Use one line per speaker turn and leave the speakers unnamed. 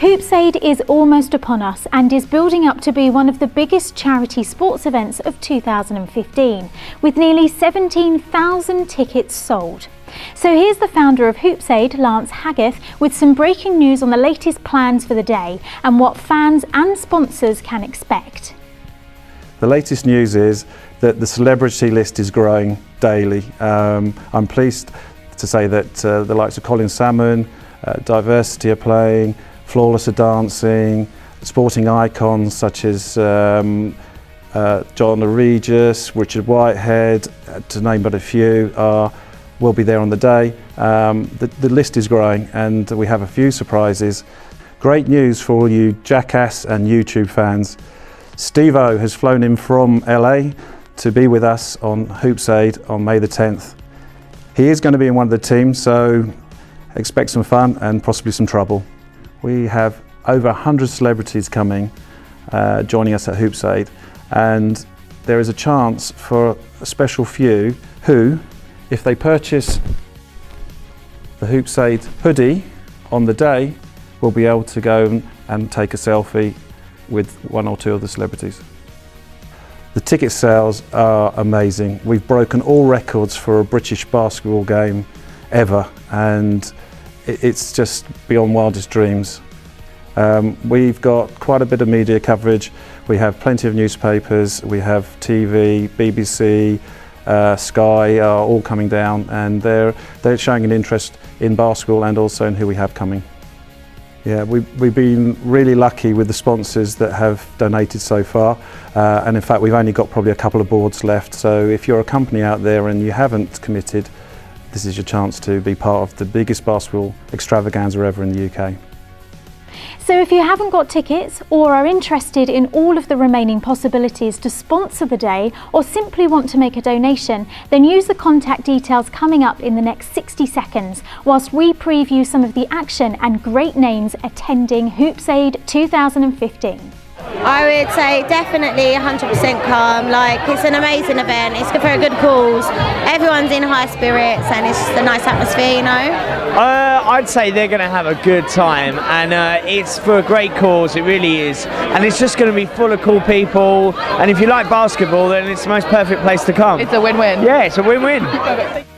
Hoops Aid is almost upon us and is building up to be one of the biggest charity sports events of 2015, with nearly 17,000 tickets sold. So here's the founder of Hoops Aid, Lance Haggith, with some breaking news on the latest plans for the day and what fans and sponsors can expect.
The latest news is that the celebrity list is growing daily. Um, I'm pleased to say that uh, the likes of Colin Salmon, uh, Diversity are playing, Flawless are dancing, sporting icons such as um, uh, John Regis, Richard Whitehead, uh, to name but a few, are will be there on the day. Um, the, the list is growing and we have a few surprises. Great news for all you Jackass and YouTube fans. Steve-O has flown in from LA to be with us on Hoops Aid on May the 10th. He is going to be in one of the teams, so expect some fun and possibly some trouble. We have over 100 celebrities coming, uh, joining us at Hoops Aid, and there is a chance for a special few who, if they purchase the Hoops Aid hoodie on the day, will be able to go and take a selfie with one or two of the celebrities. The ticket sales are amazing. We've broken all records for a British basketball game ever and it's just beyond wildest dreams. Um, we've got quite a bit of media coverage. We have plenty of newspapers, we have TV, BBC, uh, Sky are all coming down and they're, they're showing an interest in basketball and also in who we have coming. Yeah, we, we've been really lucky with the sponsors that have donated so far uh, and in fact we've only got probably a couple of boards left so if you're a company out there and you haven't committed this is your chance to be part of the biggest basketball extravaganza ever in the UK.
So if you haven't got tickets or are interested in all of the remaining possibilities to sponsor the day or simply want to make a donation, then use the contact details coming up in the next 60 seconds whilst we preview some of the action and great names attending Hoops Aid 2015.
I would say definitely 100% calm. Like it's an amazing event. It's for a good cause. Everyone's in high spirits and it's just a nice atmosphere, you know.
Uh, I'd say they're going to have a good time, and uh, it's for a great cause. It really is, and it's just going to be full of cool people. And if you like basketball, then it's the most perfect place to come.
It's a win-win.
Yeah, it's a win-win.